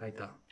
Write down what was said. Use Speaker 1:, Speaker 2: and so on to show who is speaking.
Speaker 1: ライター。